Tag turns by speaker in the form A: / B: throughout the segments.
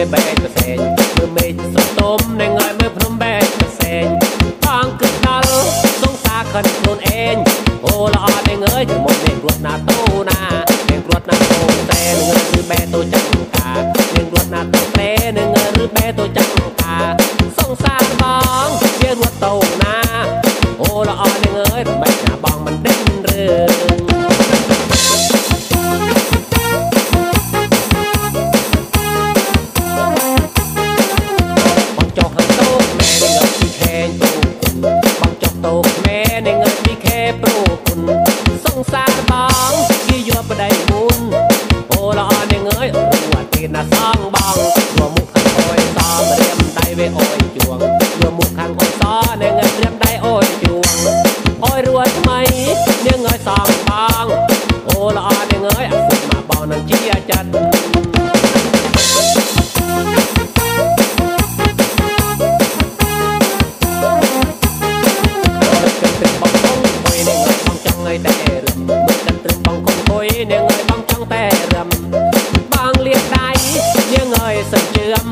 A: មើលបែកប្រសែងមើលមេឃសន្ទុំនឹងឲ្យមើលភ្នំបែកប្រសែងផងគឺដល់សងសាខិនខ្លួនឯងអូល្អនឹងអើយមុននេះគ្រោះណាតូណានឹងគ្រោះណាតូតែនឹងគឺបែកតូចចា សង្សារបងជាយកប្តីមុនអូល្អនឹងអើយរួតទីណាសងបងរួមុខខាងអុយសមរៀមដៃវេអុយជួងរួមុខខាងអុយសនឹងរៀមដៃអុយជួងអុយរួថ្មីនឹងអើយសងបងអូល្អនឹងអើយអសុមកបងនឹងជាចិត្ត បងចង់តែរឹមបងលៀកដៃនាងអើយសិនជឿម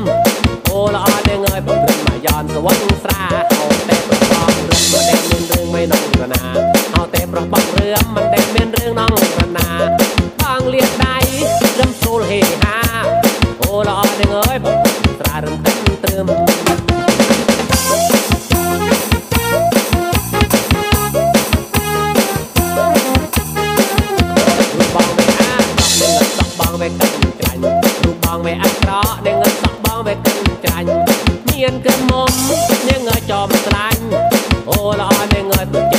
A: អូល្អនាងអើយបងរឹមមកយ៉នសវណ្ណស្រាហៅតែប្របងរឹមមិនដែលមានរឿងមិននងកណាហៅតែប្របងរឿមមិនដែលមានរឿងនងកណាបងលៀកដៃរឹមសូលហេហាអូល្អនាងអើយបងស្រារឹមកាន់ត្រឹម វេអាក្រក់នាងសក់បងវេកិនច្រាញ់មានក្រមុំនាងចំស្រាញ់អូល្អនាងទុចិត្តបាញ់កែ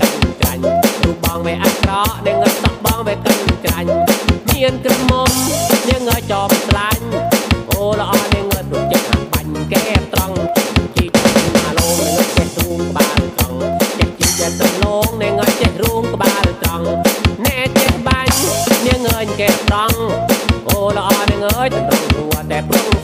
A: កិនច្រាញ់រូបបងវេអាក្រក់នាងសក់បងវេកិនច្រាញ់មានក្រមុំនាងចំស្លាញ់អូល្អនាងទុចិត្តបាញ់កែត្រង់ជីចាណាលងនាងចេះរួមក្បាលត្រង់ចេះជីយ៉ាទៅលងនាងចេះរួមក្បាលត្រង់ណែចេះបាញ់នាងអើយកែត្រង់អូល្អនាងអើយត្រង់រួតែព្រោះ